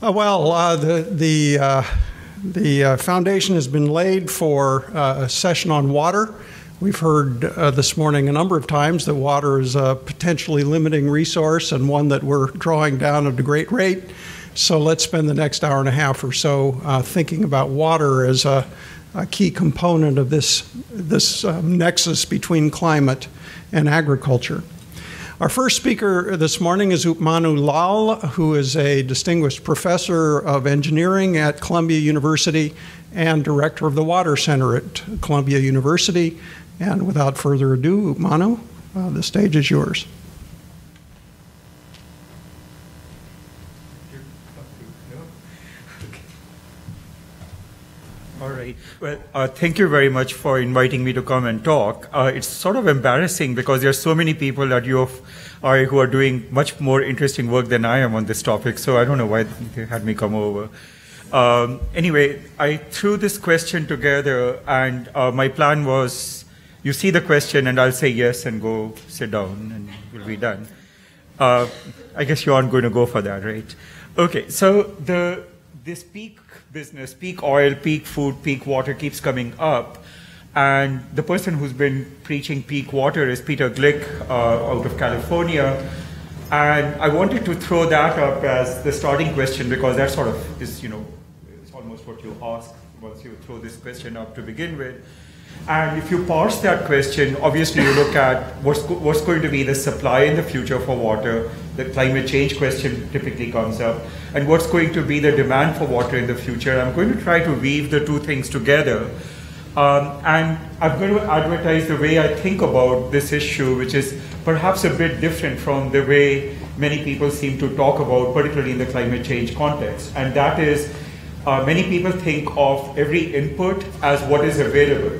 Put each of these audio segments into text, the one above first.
Uh, well, uh, the the uh, the uh, foundation has been laid for uh, a session on water. We've heard uh, this morning a number of times that water is a potentially limiting resource and one that we're drawing down at a great rate. So let's spend the next hour and a half or so thinking about water as a, a, key component of this this um, nexus between climate and agriculture. Our first speaker this morning is Upmanu Lall, who is a distinguished professor of engineering at Columbia University and director of the Water Center at Columbia University. And without further ado, Upmanu, uh, the stage is yours. All right. Well, uh, thank you very much for inviting me to come and talk. Uh, it's sort of embarrassing because there are so many people that you have are, who are doing much more interesting work than I am on this topic. So I don't know why they had me come over. Um, anyway, I threw this question together, and uh, my plan was you see the question, and I'll say yes and go sit down, and we'll be done. Uh, I guess you aren't going to go for that, right? Okay, so the this peak business, peak oil, peak food, peak water keeps coming up. And the person who's been preaching peak water is Peter Gleick uh, out of California. And I wanted to throw that up as the starting question because that sort of is, you know, it's almost what you ask once you throw this question up to begin with. And if you parse that question, obviously you look at what's, what's going to be the supply in the future for water. The climate change question typically comes up. And what's going to be the demand for water in the future. I'm going to try to weave the two things together um, and I'm going to advertise the way I think about this issue, which is perhaps a bit different from the way many people seem to talk about, particularly in the climate change context. And that is, uh, many people think of every input as what is available.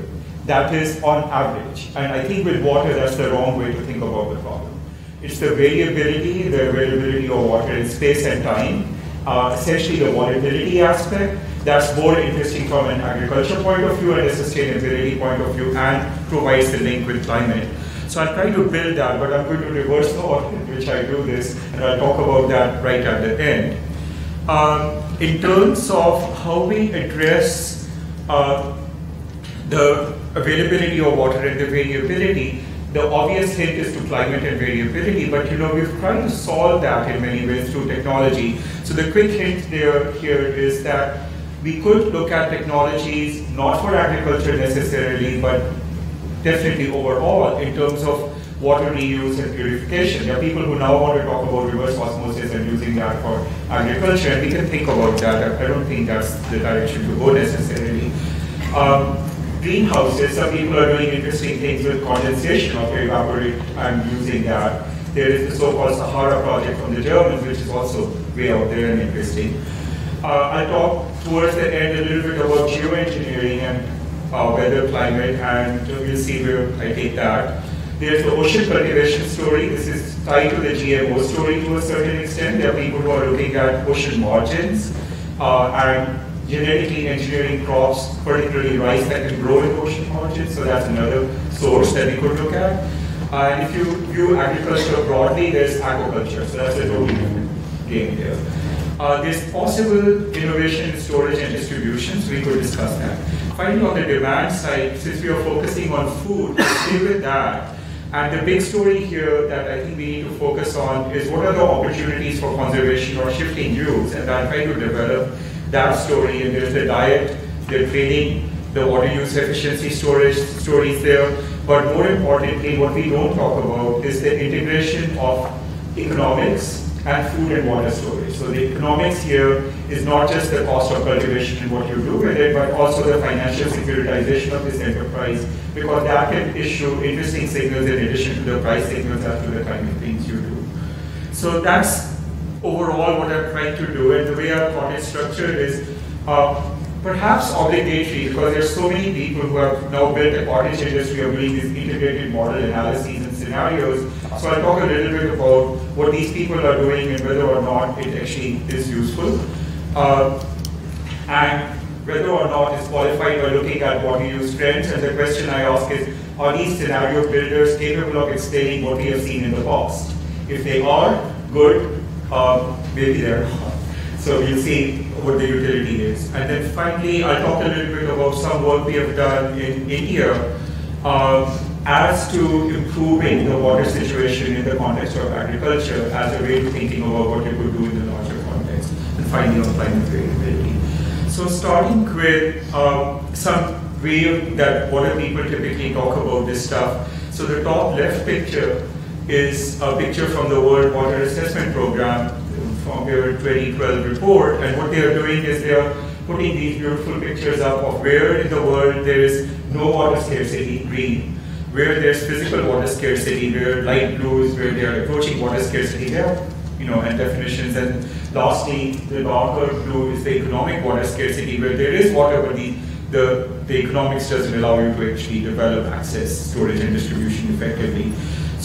That is on average. And I think with water, that's the wrong way to think about the problem. It's the variability, the availability of water in space and time, uh, essentially the volatility aspect, that's more interesting from an agriculture point of view and a sustainability point of view and provides the link with climate. So I'll try to build that, but I'm going to reverse the order in which I do this, and I'll talk about that right at the end. Um, in terms of how we address uh, the availability of water and the variability, the obvious hint is to climate and variability, but you know, we've tried to solve that in many ways through technology. So the quick hint there here is that we could look at technologies not for agriculture necessarily, but definitely overall in terms of water reuse and purification. There are people who now want to talk about reverse osmosis and using that for agriculture, and we can think about that. I don't think that's the direction to go necessarily. Um, greenhouses, some people are doing interesting things with condensation of evaporate and using that. There is the so-called Sahara project from the Germans, which is also way out there and interesting. Uh, I'll talk towards the end a little bit about geoengineering and uh, weather, climate, and we'll see where I take that. There's the ocean cultivation story. This is tied to the GMO story to a certain extent. There are people who are looking at ocean margins uh, and genetically engineering crops, particularly rice that can grow in ocean margins. So that's another source that we could look at. And if you view agriculture broadly, there's aquaculture. So that's a totally game there. Uh, there's possible innovation in storage and distribution, so we could discuss that. Finally, on the demand side, since we are focusing on food, stay with that. And the big story here that I think we need to focus on is what are the opportunities for conservation or shifting use, and I'm trying to develop that story. And there's the diet, the training, the water use efficiency storage stories there. But more importantly, what we don't talk about is the integration of economics and food and water storage. So the economics here is not just the cost of cultivation and what you do with it, but also the financial securitization of this enterprise, because that can issue interesting signals in addition to the price signals as to the kind of things you do. So that's overall what I'm trying to do, and the way I've got it structured is uh, perhaps obligatory, because there's so many people who have now built a cottage industry of doing these integrated model analyses and scenarios. So I'll talk a little bit about what these people are doing and whether or not it actually is useful. Uh, and whether or not it's qualified by looking at water use trends. And the question I ask is, are these scenario builders capable of explaining what we have seen in the past? If they are, good, uh, maybe they're not. So we'll see what the utility is. And then finally, I'll talk a little bit about some work we have done in India um, as to improving the water situation in the context of agriculture as a way of thinking about what it could do in the larger context, and finally climate variability. So starting with um, some way that water people typically talk about this stuff. So the top left picture is a picture from the World Water Assessment Program from their 2012 report. And what they are doing is they are putting these beautiful pictures up of where in the world there is no water scarcity, green, where there's physical water scarcity, where light blue is where they are approaching water scarcity there, you know, and definitions. And lastly, the darker blue is the economic water scarcity, where there is water, but the, the, the economics doesn't allow you to actually develop access, storage, and distribution effectively.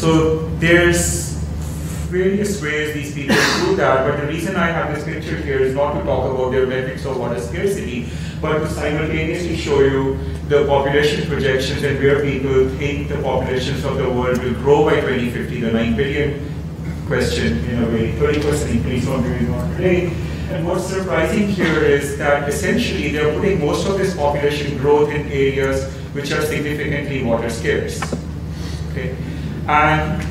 So there's various ways these people do that, but the reason I have this picture here is not to talk about their metrics of water scarcity, but to simultaneously show you the population projections and where people think the populations of the world will grow by 2050, the 9 billion question in a way, 30% increase from where we are today. And what's surprising here is that essentially they're putting most of this population growth in areas which are significantly water scarce. Okay? And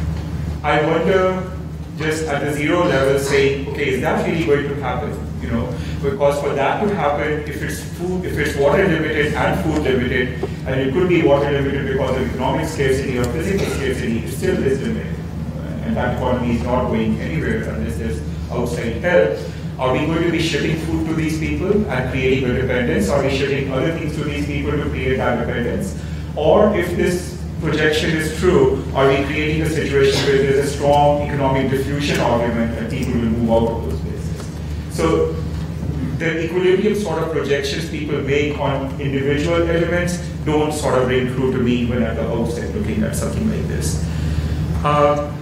I wonder just at the zero level saying, okay, is that really going to happen? You know, because for that to happen, if it's food, if it's water limited and food limited, and it could be water limited because of economic scarcity or physical scarcity, it still is limited. And that economy is not going anywhere unless there's outside help. Are we going to be shipping food to these people and creating a dependence? Are we shipping other things to these people to create that dependence? Or if this projection is true, are we creating a situation where there's a strong economic diffusion argument and people will move out of those places? So the equilibrium sort of projections people make on individual elements don't sort of ring true to me when at the outset looking at something like this. Uh,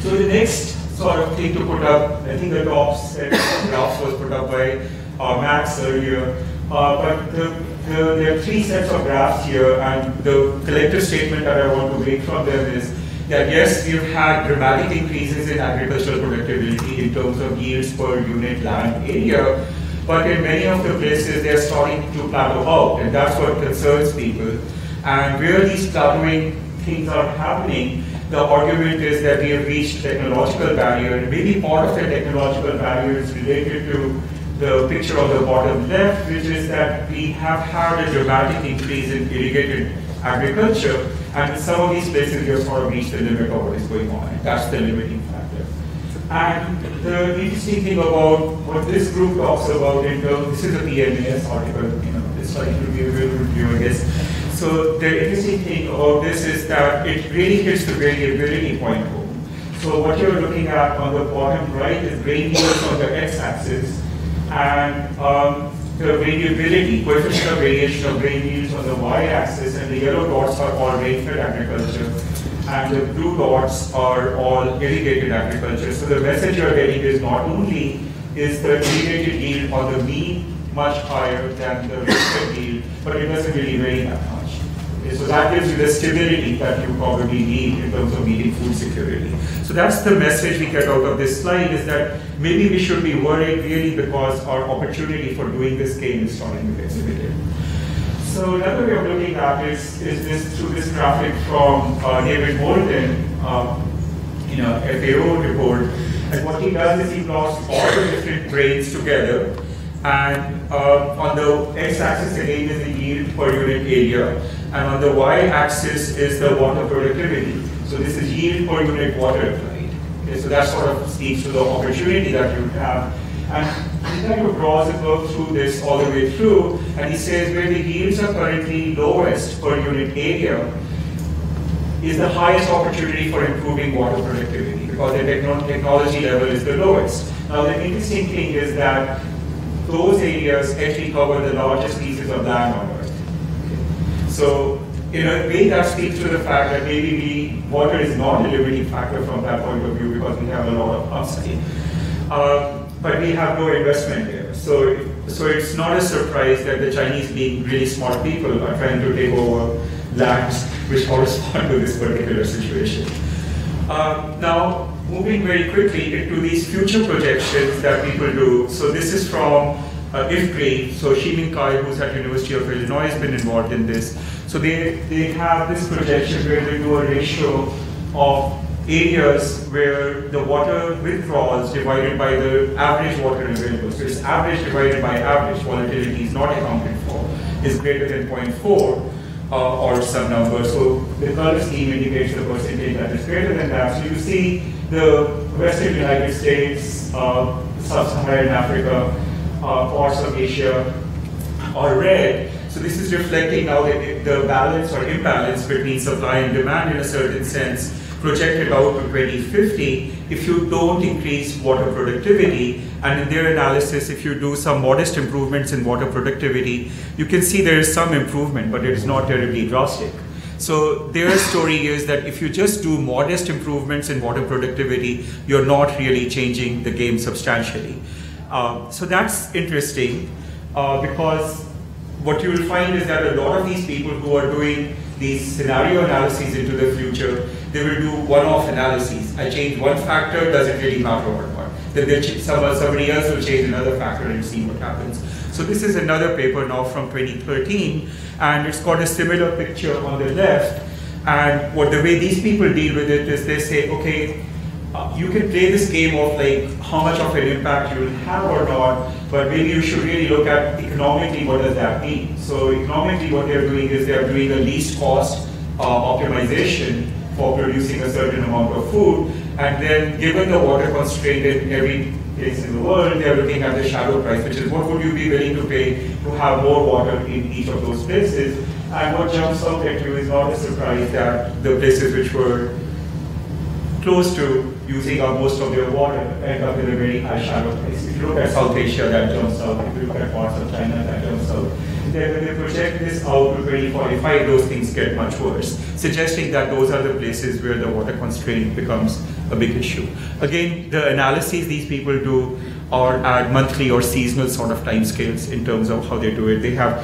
so the next sort of thing to put up, I think the top set of graphs was put up by uh, Max earlier, uh, but the there are three sets of graphs here, and the collective statement that I want to make from them is that yes, we've had dramatic increases in agricultural productivity in terms of yields per unit land area, but in many of the places they're starting to plateau out, and that's what concerns people. And where these plateauing things are happening, the argument is that we have reached technological barrier, and maybe part of the technological barrier is related to the picture on the bottom left, which is that we have had a dramatic increase in irrigated agriculture, and some of these places we have sort of reached the limit of what is going on. That's the limiting factor. And the interesting thing about what this group talks about in terms, this is a PNAS article, you know, this slide will be a real review, I guess. So the interesting thing about this is that it really hits the variability point home. So what you're looking at on the bottom right is grain yields on the x-axis, and um, the variability, coefficient of variation of grain yields on the y-axis, and the yellow dots are all rain-fed agriculture, and the blue dots are all irrigated agriculture. So the message you're getting is not only is the irrigated yield on the mean much higher than the rain-fed yield, but it doesn't really vary that much. Okay, so that gives you the stability that you probably need in terms of meeting food security. So that's the message we get out of this slide is that maybe we should be worried really because our opportunity for doing this game is starting to get limited. So another way of looking at is, is this through this graphic from uh, David Molden, um, you know, FAO report. And what he does is he plots all the different grades together and uh, on the x-axis again is the yield per unit area and on the y-axis is the water productivity. So this is yield per unit water applied. Okay, so that sort of speaks to the opportunity that you have. And he kind of draws a curve through this all the way through, and he says where the yields are currently lowest per unit area is the highest opportunity for improving water productivity because the techno technology level is the lowest. Now the interesting thing is that those areas actually cover the largest pieces of land on. So in a way that speaks to the fact that maybe water is not a limiting factor from that point of view because we have a lot of upside. Um, but we have no investment there. So, so it's not a surprise that the Chinese, being really smart people, are trying to take over lands which correspond to this particular situation. Um, now, moving very quickly into these future projections that people do. So this is from uh, IFPRI. So Ximing Cai, who's at University of Illinois, has been involved in this. So they, they have this projection where they do a ratio of areas where the water withdrawals divided by the average water available. So it's average divided by average, volatility is not accounted for, is greater than 0.4 uh, or some number. So the color scheme indicates the percentage that is greater than that. So you see the western United States, uh, sub-Saharan Africa, uh, parts of Asia are red. So this is reflecting now the, the balance or imbalance between supply and demand in a certain sense projected out to 2050 if you don't increase water productivity. And in their analysis, if you do some modest improvements in water productivity, you can see there is some improvement, but it is not terribly drastic. So their story is that if you just do modest improvements in water productivity, you're not really changing the game substantially. Uh, so that's interesting uh, because what you will find is that a lot of these people who are doing these scenario analyses into the future, they will do one-off analyses. I change one factor, does it really matter or not? Then somebody else will change another factor and see what happens. So this is another paper now from 2013, and it's got a similar picture on the left. And what the way these people deal with it is they say, okay, you can play this game of like how much of an impact you will have or not, but maybe you should really look at economically what does that mean. So economically what they're doing is they're doing a least cost uh, optimization for producing a certain amount of food, and then given the water constraint in every place in the world, they're looking at the shadow price, which is what would you be willing to pay to have more water in each of those places. And what jumps out at you is not a surprise that the places which were close to using up most of their water end up in a very high shadow price. If you look at South Asia, that jumps out. If you look at parts of China, that jumps out. Then when they project this out to 2045, those things get much worse, suggesting that those are the places where the water constraint becomes a big issue. Again, the analyses these people do are at monthly or seasonal sort of timescales in terms of how they do it. They have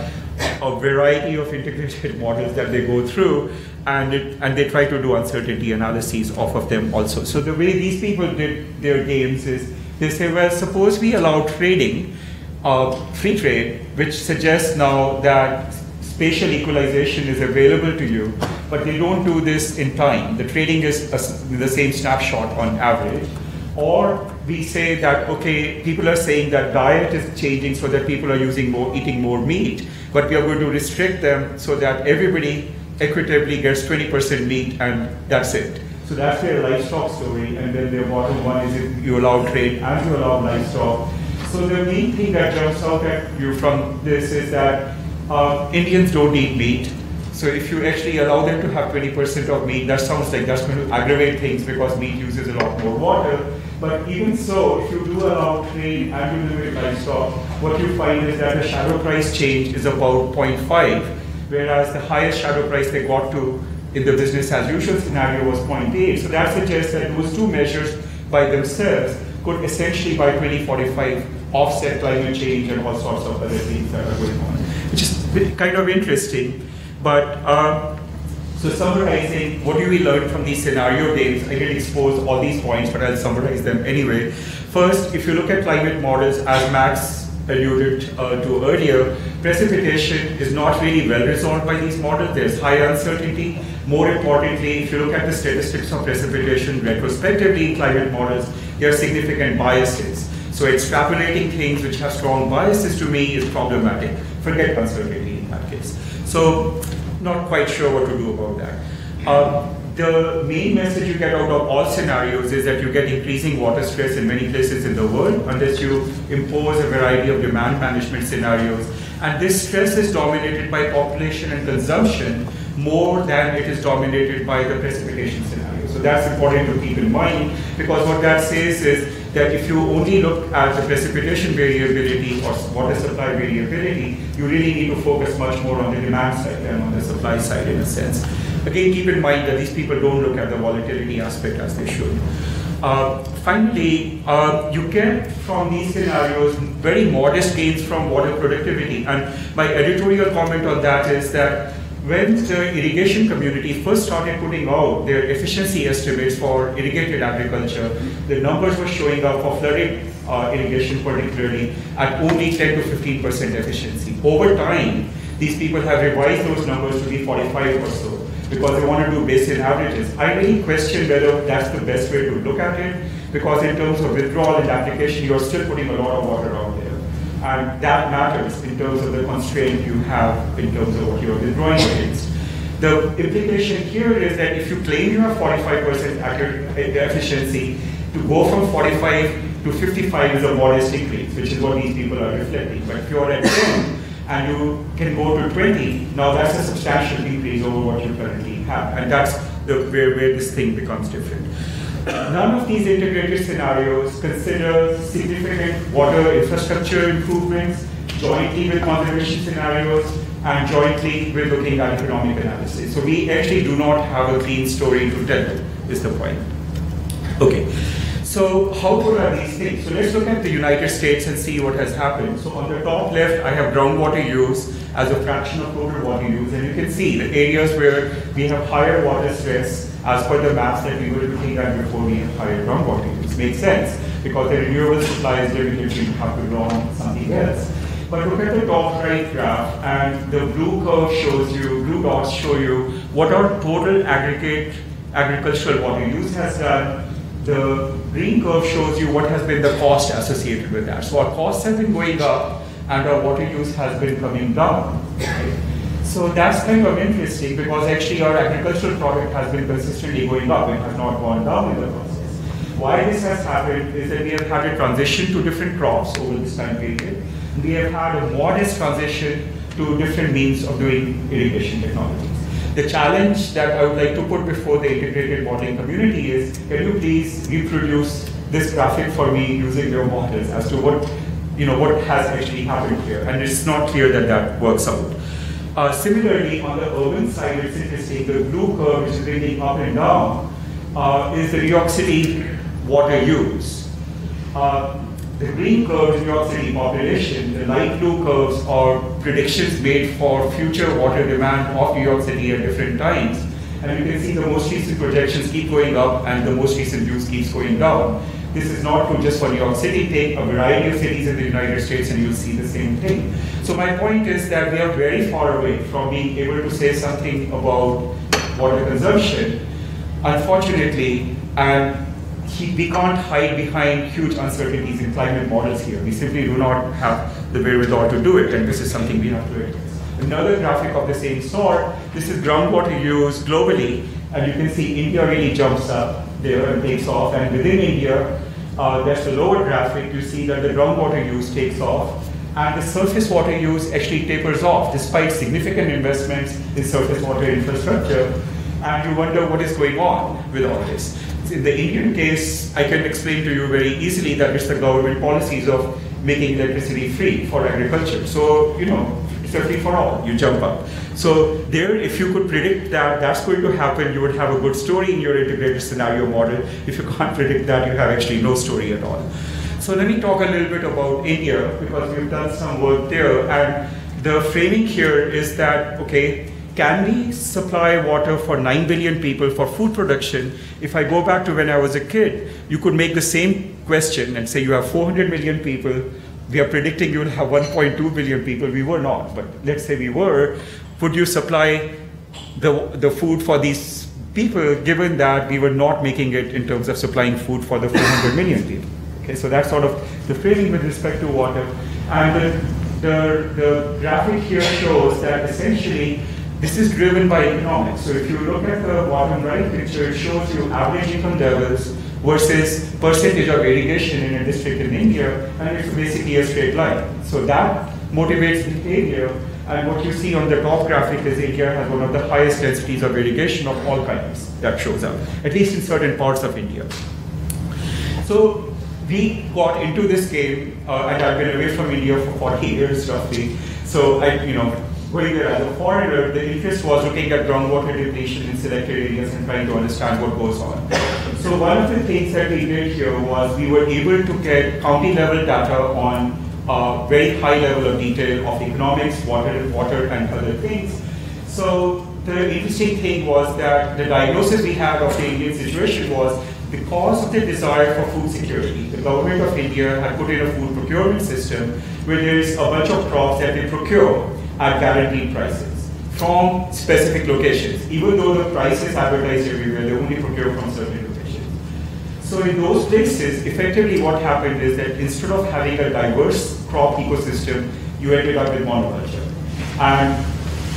a variety of integrated models that they go through, and, it, and they try to do uncertainty analyses off of them also. So the way these people did their games is they say, well, suppose we allow trading, uh, free trade, which suggests now that spatial equalization is available to you, but they don't do this in time. The trading is a, the same snapshot on average. Or we say that, okay, people are saying that diet is changing so that people are using more, eating more meat, but we are going to restrict them so that everybody equitably gets 20% meat and that's it. So that's their livestock story. And then their bottom one is if you allow trade and you allow livestock. So the main thing that jumps out at you from this is that uh, Indians don't eat meat. So if you actually allow them to have 20% of meat, that sounds like that's going to aggravate things because meat uses a lot more water. But even so, if you do allow trade and you limit livestock, what you find is that the shadow price change is about 0.5 whereas the highest shadow price they got to in the business as usual scenario was 0.8. So that suggests that those two measures by themselves could essentially by 2045 offset climate change and all sorts of other things that are going on, which is kind of interesting. But uh, so summarizing, what do we learn from these scenario games? I didn't expose all these points, but I'll summarize them anyway. First, if you look at climate models, as Max alluded uh, to earlier, precipitation is not really well resolved by these models. There's high uncertainty. More importantly, if you look at the statistics of precipitation retrospectively in climate models, there are significant biases. So extrapolating things which have strong biases to me is problematic. Forget uncertainty in that case. So not quite sure what to do about that. Uh, the main message you get out of all scenarios is that you get increasing water stress in many places in the world unless you impose a variety of demand management scenarios. And this stress is dominated by population and consumption more than it is dominated by the precipitation scenario. So that's important to keep in mind because what that says is that if you only look at the precipitation variability or water supply variability, you really need to focus much more on the demand side than on the supply side in a sense. Again, keep in mind that these people don't look at the volatility aspect as they should. Uh, finally, uh, you get from these scenarios very modest gains from water productivity. And my editorial comment on that is that when the irrigation community first started putting out their efficiency estimates for irrigated agriculture, the numbers were showing up for flooded uh, irrigation particularly at only 10 to 15% efficiency. Over time, these people have revised those numbers to be 45 or so because they want to do basin averages. I really question whether that's the best way to look at it because in terms of withdrawal and application, you're still putting a lot of water out there. And that matters in terms of the constraint you have in terms of what you're withdrawing against. The implication here is that if you claim you have 45% accurate uh, efficiency, to go from 45 to 55 is a modest increase, which is what these people are reflecting. But if you're at 10 and you can go to 20, now that's a substantial increase over what you currently have. And that's the, where, where this thing becomes different. None of these integrated scenarios consider significant water infrastructure improvements jointly with conservation scenarios and jointly with looking at economic analysis. So we actually do not have a clean story to tell, is the point. Okay. So how good are these things? So let's look at the United States and see what has happened. So on the top left, I have groundwater use as a fraction of total water use, and you can see the areas where we have higher water stress as per the maps that we were looking at before we have higher groundwater use. Makes sense because the renewable supply is limited, you have to draw on something else. But look at the top right graph, and the blue curve shows you, blue dots show you what our total aggregate agricultural water use has done. The green curve shows you what has been the cost associated with that. So our costs have been going up, and our water use has been coming down. So that's kind of interesting because actually our agricultural product has been consistently going up, it has not gone down in the process. Why this has happened is that we have had a transition to different crops over this time period. We have had a modest transition to different means of doing irrigation technologies. The challenge that I would like to put before the integrated modeling community is, can you please reproduce this graphic for me using your models as to what, you know, what has actually happened here? And it's not clear that that works out. Uh, similarly, on the urban side, it's interesting, the blue curve, which is bringing up and down, uh, is the New York City water use. Uh, the green curve is New York City population. The light blue curves are predictions made for future water demand of New York City at different times. And you can see the most recent projections keep going up and the most recent use keeps going down. This is not true just for New York City. Take a variety of cities in the United States and you'll see the same thing. So my point is that we are very far away from being able to say something about water consumption. Unfortunately, and we can't hide behind huge uncertainties in climate models here. We simply do not have the wherewithal to do it, and this is something we have to address. Another graphic of the same sort, this is groundwater use globally, and you can see India really jumps up there and takes off, and within India, uh, that's the lower graphic, you see that the groundwater use takes off, and the surface water use actually tapers off despite significant investments in surface water infrastructure, and you wonder what is going on with all this. In the Indian case, I can explain to you very easily that it's the government policies of making electricity free for agriculture. So, you know, it's a free for all, you jump up. So there, if you could predict that that's going to happen, you would have a good story in your integrated scenario model. If you can't predict that, you have actually no story at all. So let me talk a little bit about India because we've done some work there. And the framing here is that, okay, can we supply water for 9 billion people for food production? If I go back to when I was a kid, you could make the same question and say you have 400 million people. We are predicting you'll have 1.2 billion people. We were not, but let's say we were. Would you supply the, the food for these people given that we were not making it in terms of supplying food for the 400 million people? Okay, so that's sort of the framing with respect to water. And the, the, the graphic here shows that essentially this is driven by economics. So if you look at the bottom right picture, it shows you average income levels versus percentage of irrigation in a district in India, and it's basically a straight line. So that motivates behavior. And what you see on the top graphic is India has one of the highest densities of irrigation of all kinds that shows up, at least in certain parts of India. So we got into this game, uh, and I've been away from India for 40 years roughly. So I, you know, going there as a foreigner, the interest was looking at groundwater depletion in selected areas and trying to understand what goes on. So one of the things that we did here was we were able to get county level data on a very high level of detail of economics, water, water and other things. So the interesting thing was that the diagnosis we had of the Indian situation was because of the desire for food security, the government of India had put in a food procurement system where there is a bunch of crops that they procure at guaranteed prices from specific locations. Even though the price is advertised everywhere, they only procure from certain locations. So in those places, effectively what happened is that instead of having a diverse crop ecosystem, you ended up with monoculture. And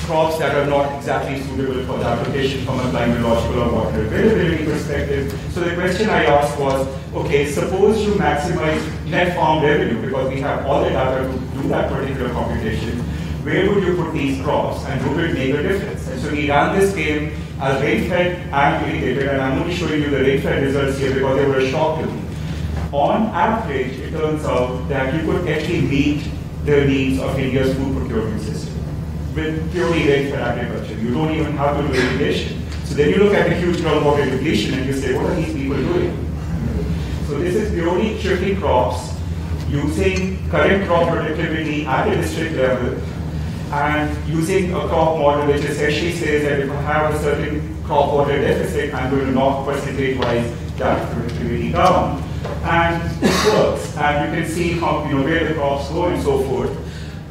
crops that are not exactly suitable for the application from a biological or water availability perspective. So the question I asked was, okay, suppose you maximize net farm revenue because we have all the data to do that particular computation. Where would you put these crops and would it make a difference? And so we ran this game as rain-fed and irrigated, and I'm only showing you the rain-fed results here because they were a shock to me. On average, it turns out that you could actually meet the needs of India's food procurement system with purely rain-fed agriculture. You don't even have to do irrigation. So then you look at the huge groundwater depletion and you say, what are these people doing? So this is purely shifting crops using current crop productivity at the district level and using a crop model which essentially says that if I have a certain crop water deficit, I'm going to knock percentage-wise that productivity down. And it works. And you can see how, you know, where the crops go and so forth.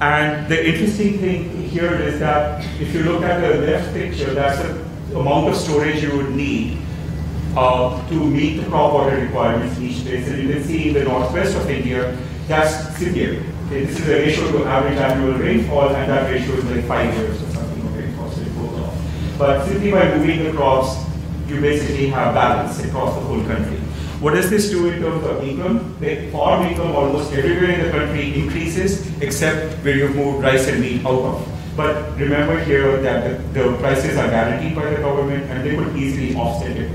And the interesting thing here is that if you look at the left picture, that's the amount of storage you would need uh, to meet the crop water requirements in each place. And you can see in the northwest of India, that's severe. Okay, this is a ratio to average annual rainfall, and that ratio is like five years or something of rainfall, so it goes off. But simply by moving the crops, you basically have balance across the whole country. What does this do in terms of income? The farm income almost everywhere in the country increases except where you've moved rice and wheat out of. But remember here that the, the prices are guaranteed by the government and they could easily offset it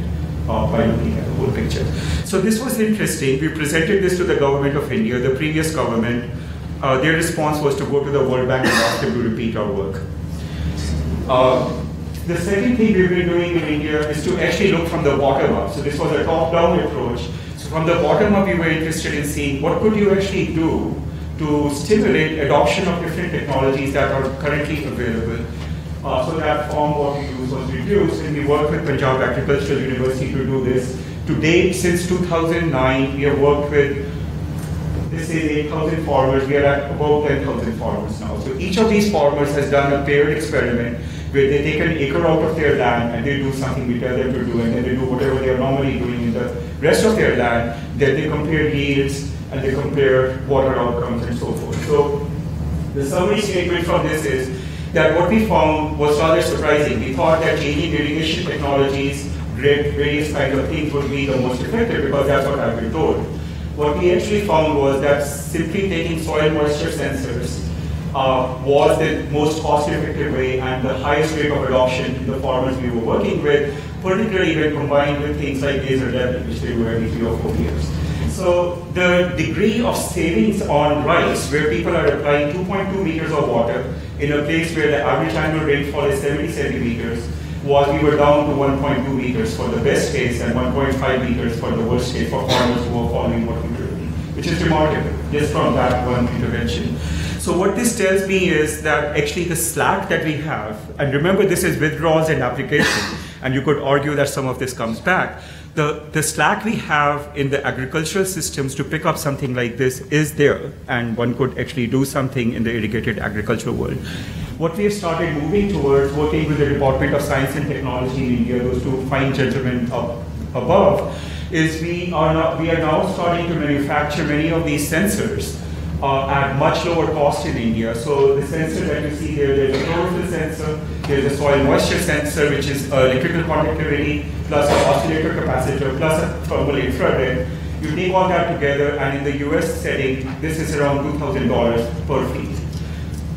uh, by looking at the whole picture. So this was interesting. We presented this to the government of India, the previous government. Uh, their response was to go to the World Bank and ask them to repeat our work. Uh, the second thing we've been doing in India is to actually look from the bottom up. So this was a top-down approach. So from the bottom up, we were interested in seeing what could you actually do to stimulate adoption of different technologies that are currently available. Uh, so that farm water use was reduced, and we worked with Punjab Agricultural University to do this. To date, since 2009, we have worked with this is 8,000 farmers. We are at about 10,000 farmers now. So each of these farmers has done a paired experiment where they take an acre out of their land and they do something we tell them to do, and then they do whatever they are normally doing in the rest of their land. Then they compare yields and they compare water outcomes and so forth. So the summary statement from this is that what we found was rather surprising. We thought that changing irrigation technologies, various kinds of things would be the most effective because that's what I've been told. What we actually found was that simply taking soil moisture sensors uh, was the most cost-effective way and the highest rate of adoption in the farmers we were working with, particularly when combined with things like laser level, which they do every three or four years. So the degree of savings on rice, where people are applying 2.2 meters of water in a place where the average annual rainfall is 70 centimeters, was we were down to 1.2 meters for the best case and 1.5 meters for the worst case for farmers who were following what we doing, which is remarkable just from that one intervention. So what this tells me is that actually the slack that we have, and remember this is withdrawals and application, and you could argue that some of this comes back. The, the slack we have in the agricultural systems to pick up something like this is there, and one could actually do something in the irrigated agricultural world. What we have started moving towards, working with the Department of Science and Technology in India, those two fine gentlemen up above, is we are, now, we are now starting to manufacture many of these sensors uh, at much lower cost in India. So the sensor that you see here, there's a chlorophyll sensor, there's a soil moisture sensor, which is electrical conductivity, plus an oscillator capacitor, plus a thermal infrared. You take all that together, and in the US setting, this is around $2,000 per feet.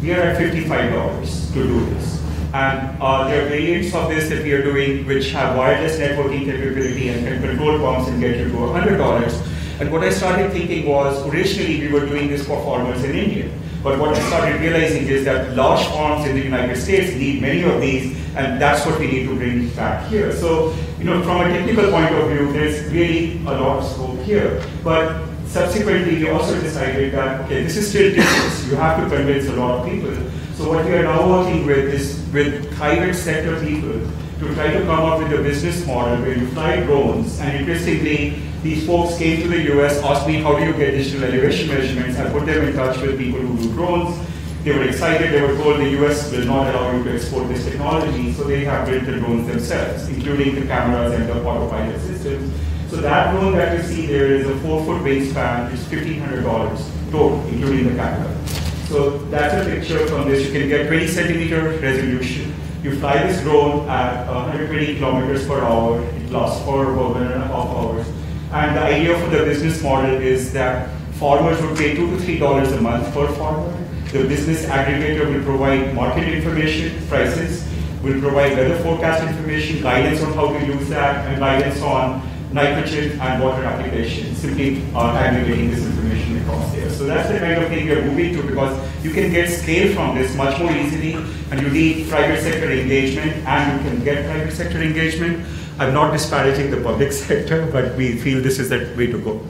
We are at $55 to do this. And uh, there are variants of this that we are doing which have wireless networking capability and can control pumps and get you to $100. And what I started thinking was, originally we were doing this for farmers in India. But what I started realizing is that large farms in the United States need many of these, and that's what we need to bring back here. So, you know, from a technical point of view, there's really a lot of scope here. But subsequently, we also decided that, okay, this is still different. You have to convince a lot of people. So So what we are now working with is with private sector people to try to come up with a business model where you fly drones. And interestingly, these folks came to the US, asked me, how do you get digital elevation measurements? I put them in touch with people who do drones. They were excited. They were told the US will not allow you to export this technology, so they have built the drones themselves, including the cameras and the autopilot systems. So that drone that you see there is a four-foot wingspan, it's $1,500 total, including the camera. So that's a picture from this. You can get 20 centimeter resolution. You fly this drone at 120 kilometers per hour. It lasts for about one and a half hours. And the idea for the business model is that farmers would pay two to three dollars a month per farmer the business aggregator will provide market information, prices, will provide weather forecast information, guidance on how to use that, and guidance on nitrogen and water application, simply uh, aggregating this information across there. So that's the kind of thing we're moving to because you can get scale from this much more easily and you need private sector engagement and you can get private sector engagement. I'm not disparaging the public sector, but we feel this is the way to go.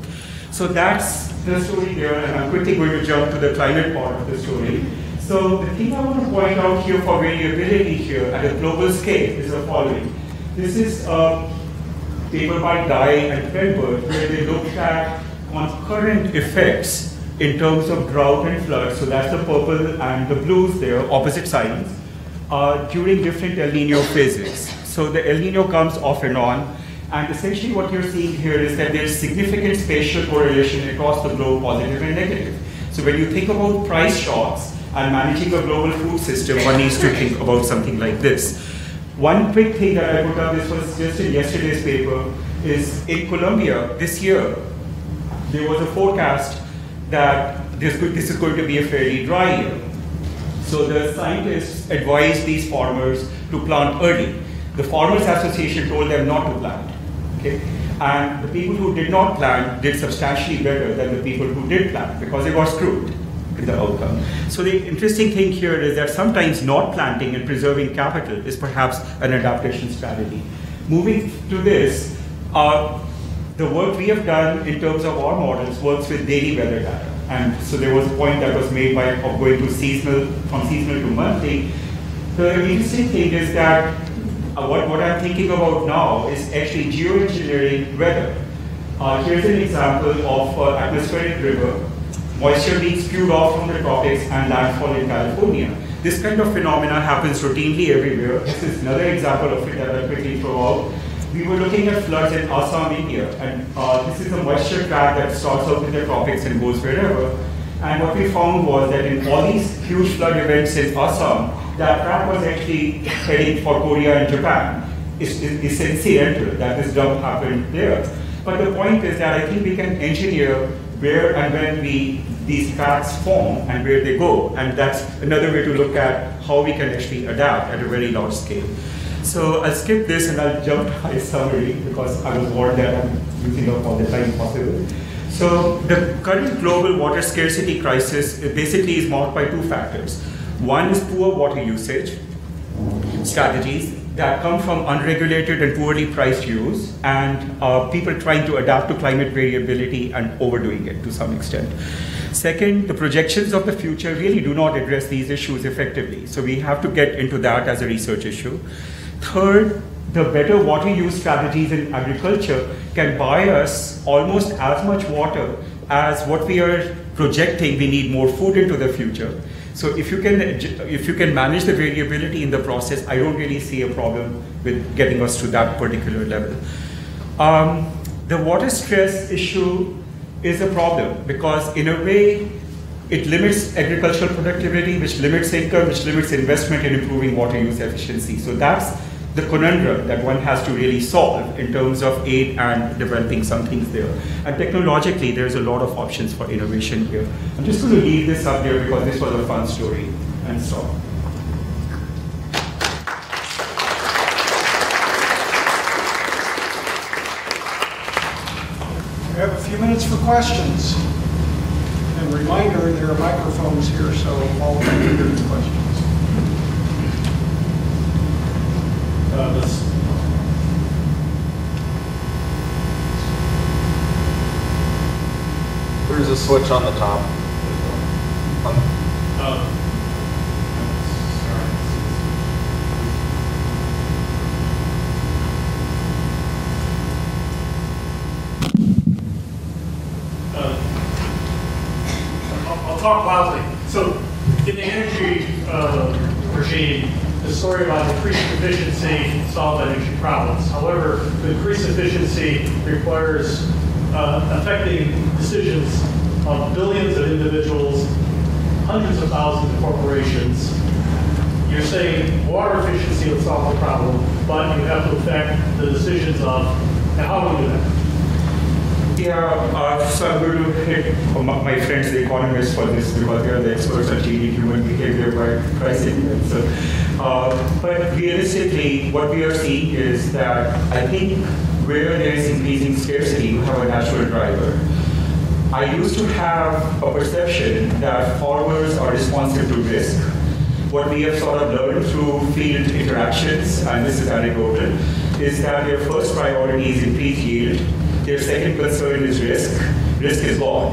So that's the story there, and I'm quickly going to jump to the climate part of the story. So the thing I want to point out here for variability here at a global scale is the following. This is a paper by Dye and Fredberg where they looked at concurrent effects in terms of drought and flood. So that's the purple and the blues there, opposite sides, uh, during different El Nino phases. So the El Nino comes off and on, and essentially what you're seeing here is that there's significant spatial correlation across the globe, positive and negative. So when you think about price shocks and managing a global food system, one needs to think about something like this. One quick thing that I put up, this was just in yesterday's paper, is in Colombia this year, there was a forecast that this, this is going to be a fairly dry year. So the scientists advised these farmers to plant early. The Farmers Association told them not to plant. Okay? And the people who did not plant did substantially better than the people who did plant because they got screwed with the outcome. So the interesting thing here is that sometimes not planting and preserving capital is perhaps an adaptation strategy. Moving to this, uh, the work we have done in terms of our models works with daily weather data. And so there was a point that was made by of going to seasonal, from seasonal to monthly. The interesting thing is that uh, what, what I'm thinking about now is actually geoengineering weather. Uh, here's an example of uh, atmospheric river, moisture being spewed off from the tropics and landfall in California. This kind of phenomena happens routinely everywhere. This is another example of it that I'll quickly throw out. We were looking at floods in Assam, India, and uh, this is a moisture track that starts out in the tropics and goes wherever. And what we found was that in all these huge flood events in Assam, that track was actually heading for Korea and Japan. It's, it's incidental that this dump happened there. But the point is that I think we can engineer where and when we these tracks form and where they go. And that's another way to look at how we can actually adapt at a very large scale. So I'll skip this and I'll jump to my summary because I was warned that I'm using up all the time possible. So the current global water scarcity crisis basically is marked by two factors. One is poor water usage strategies that come from unregulated and poorly priced use, and uh, people trying to adapt to climate variability and overdoing it to some extent. Second, the projections of the future really do not address these issues effectively, so we have to get into that as a research issue. Third, the better water use strategies in agriculture can buy us almost as much water as what we are projecting we need more food into the future. So if you can if you can manage the variability in the process, I don't really see a problem with getting us to that particular level. Um, the water stress issue is a problem because in a way it limits agricultural productivity, which limits income, which limits investment in improving water use efficiency. So that's the conundrum that one has to really solve in terms of aid and developing some things there. And technologically, there's a lot of options for innovation here. I'm just going to leave this up there because this was a fun story and stop. We have a few minutes for questions. And reminder, there are microphones here, so all can hear switch on the top. On the oh. Uh, I'll talk loudly. So, in the energy uh, regime, the story about increased efficiency solving energy problems. However, the increased efficiency requires uh, affecting decisions of billions of individuals, hundreds of thousands of corporations. You're saying water efficiency will solve the problem, but you have to affect the decisions of, and how do we do that? Yeah, uh, so I'm going to hit my friends, the economists, for this because they are the experts on changing human behavior by pricing. it. So, uh, but realistically, what we are seeing is that I think where there is increasing scarcity, you have a natural driver. I used to have a perception that farmers are responsive to risk. What we have sort of learned through field interactions, and this is anecdotal, is that their first priority is increased yield. Their second concern is risk. Risk is gone.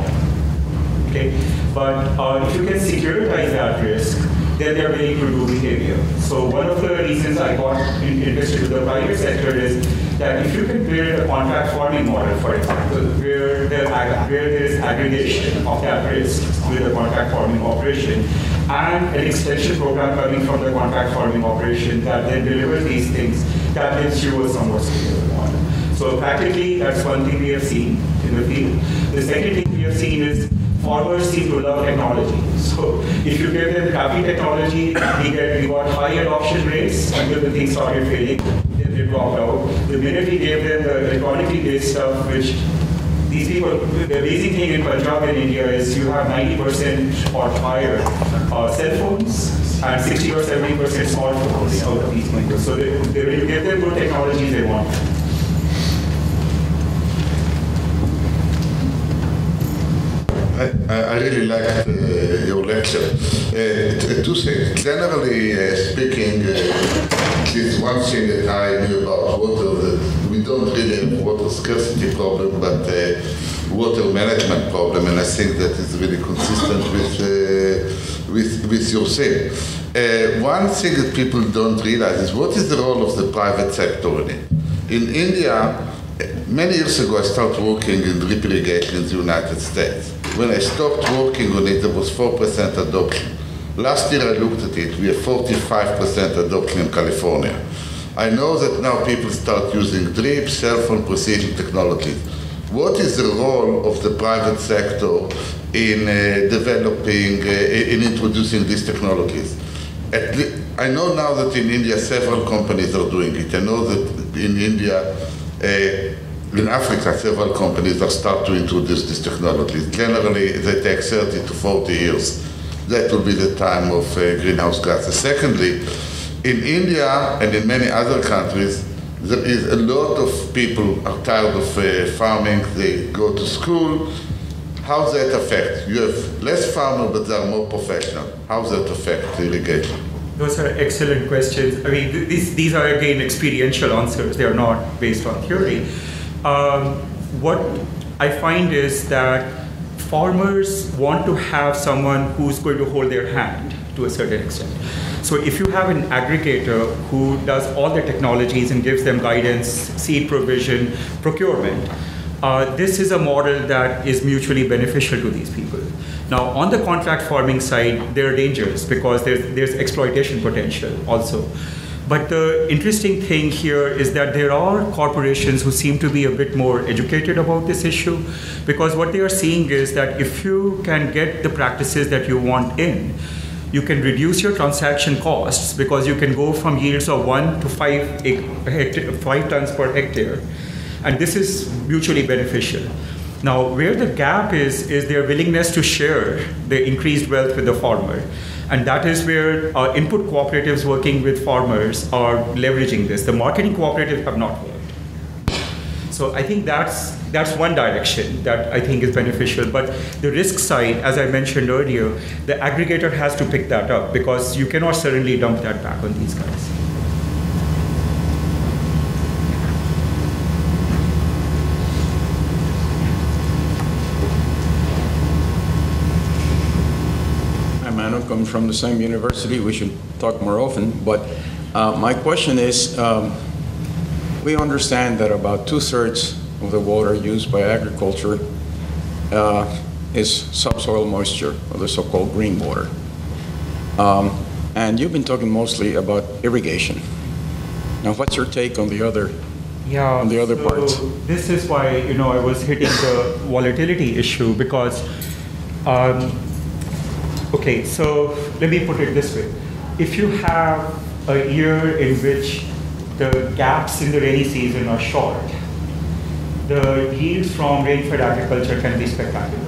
Okay, but uh, if you can securitize that risk, then they're willing to do behavior. So one of the reasons I got interested in the private sector is that if you can build a contract farming model, for example, where, the, ag- where there is aggregation of that risk with a contract farming operation, and an extension program coming from the contract farming operation that then delivers these things, that gives you a somewhat scalable model. So practically, that's one thing we have seen in the field. The second thing we have seen is farmers seem to love technology. So if you give them crappy technology, we get we got high adoption rates until the thing started failing, then they dropped out. The minute we gave them the electronically based stuff, which these people, the amazing thing in Punjab in India is you have 90% or higher uh, cell phones and 60 or 70% smartphones out of these people. So they, they, you give them good technology, they want. I, I really liked uh, your lecture. Uh, two things. Generally uh, speaking, uh, at one thing that I knew about water, that we don't really have water scarcity problem, but uh, water management problem, and I think that is really consistent with, uh, with, with your thing. Uh, one thing that people don't realize is what is the role of the private sector in it. In India, Many years ago, I started working in drip irrigation in the United States. When I stopped working on it, there was 4% adoption. Last year, I looked at it, we have 45% adoption in California. I know that now people start using drip, cell phone precision technologies. What is the role of the private sector in uh, developing, uh, in introducing these technologies? I know now that in India several companies are doing it. I know that in India, uh, in Africa, several companies are start to introduce these technologies. Generally, they take 30 to 40 years. That will be the time of uh, greenhouse gases. Secondly, in India and in many other countries, there is a lot of people are tired of uh, farming. They go to school. How does that affect? You have less farmers, but they are more professional. How does that affect the irrigation? Those are excellent questions. I mean, th- these, these are again experiential answers. They are not based on theory. Um, what I find is that farmers want to have someone who's going to hold their hand to a certain extent. So if you have an aggregator who does all the technologies and gives them guidance, seed provision, procurement, uh, this is a model that is mutually beneficial to these people. Now, on the contract farming side, there are dangers because there's, there's exploitation potential also. But the interesting thing here is that there are corporations who seem to be a bit more educated about this issue because what they are seeing is that if you can get the practices that you want in, you can reduce your transaction costs because you can go from yields of one to five, ac- hecta- five tons per hectare. And this is mutually beneficial. Now, where the gap is, is their willingness to share the increased wealth with the farmer. And that is where input cooperatives working with farmers are leveraging this. The marketing cooperatives have not worked. So I think that's that's one direction that I think is beneficial. But the risk side, as I mentioned earlier, the aggregator has to pick that up because you cannot suddenly dump that back on these guys. From the same university. We should talk more often. But uh, my question is, um, we understand that about two-thirds of the water used by agriculture uh, is subsoil moisture, or the so-called green water. Um, And you've been talking mostly about irrigation. Now, what's your take on the other Yeah. on the other so parts. This is why, you know, I was hitting the volatility issue because, um, okay, so let me put it this way. If you have a year in which the gaps in the rainy season are short, the yields from rain-fed agriculture can be spectacular.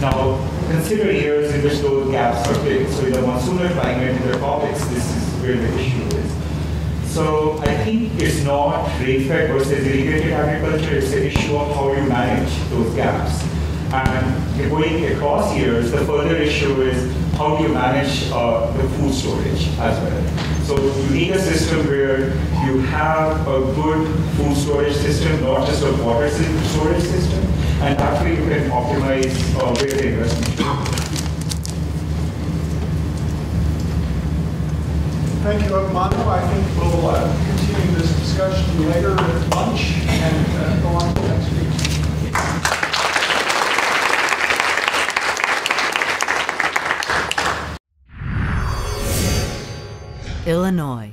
Now, consider years in which those gaps are big. So in the monsoonal climate, in the tropics, this is where the issue is. So I think it's not rain-fed versus irrigated agriculture, it's an issue of how you manage those gaps. And going across years, the further issue is how do you manage uh, the food storage as well. So you need a system where you have a good food storage system, not just a water storage system, and that way you can optimize uh, where the investment. Thank you, Upmanu. I think we'll uh, continue this discussion later at lunch and uh, go on to the next meeting. Illinois.